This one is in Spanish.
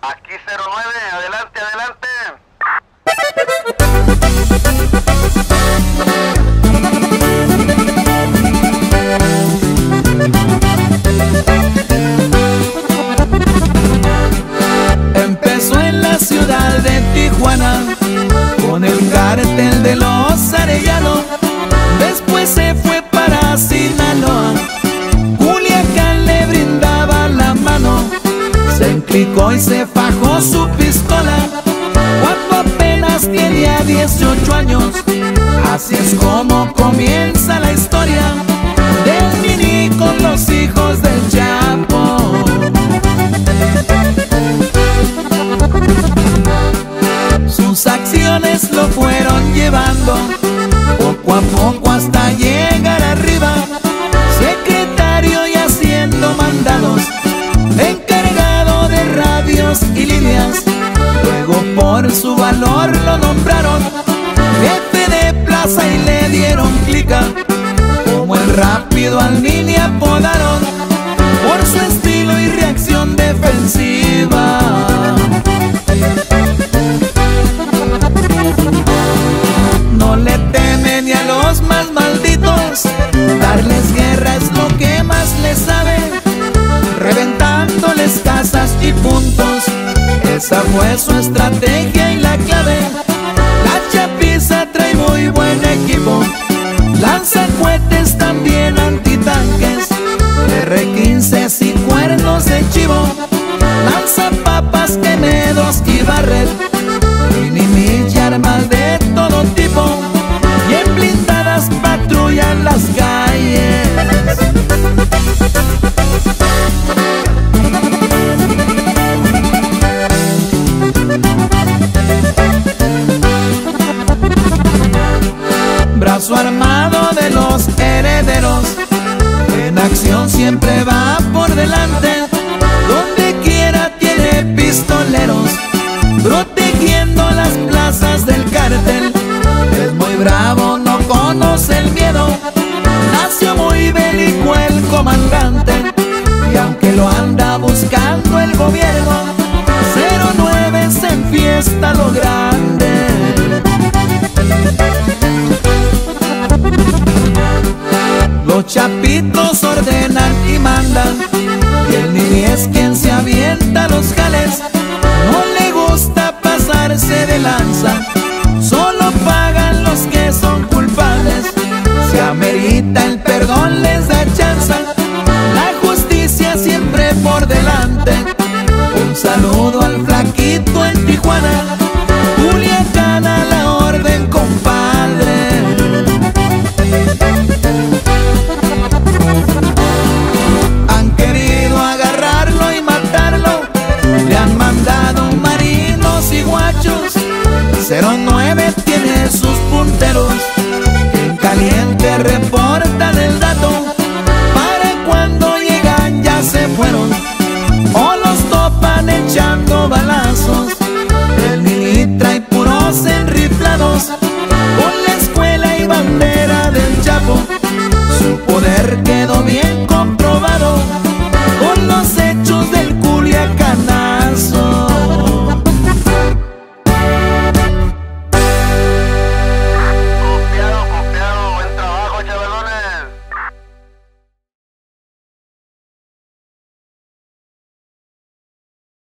Aquí 09, adelante, adelante. Se implicó y se fajó su pistola. Cuando apenas tenía 18 años. Así es como comienza la historia del mini con los hijos del Chapo. Sus acciones lo fueron llevando poco a poco hasta llegar su valor lo nombraron jefe de plaza y le dieron clica. Como el rápido al mini apodaron por su estilo y reacción defensiva. No le temen ni a los más malditos, darles guerra es lo que más les sabe, reventándoles casas y puntos. Esa fue su estrategia y la clave. La chapiza trae muy buen equipo. Lanza cohetes también antitanques. R15 sin cuernos de chivo. Lanza papas, quemedos y barret. Mini y armas de todo tipo. Y blindadas patrullan las calles. lado de los herederos. En acción siempre va por delante, donde quiera tiene pistoleros, protegiendo las plazas del cártel. Es muy bravo, no conoce el miedo. Los chapitos ordenan y mandan Y el nini es quien se avienta los jales. No le gusta pasarse de lanza Solo pagan los que son culpables. Se amerita el perdón, les da chance. La justicia siempre por delante. Un saludo al flaco 09 tiene sus punteros. En caliente reportan el dato. Para cuando llegan ya se fueron. O los topan echando balazos.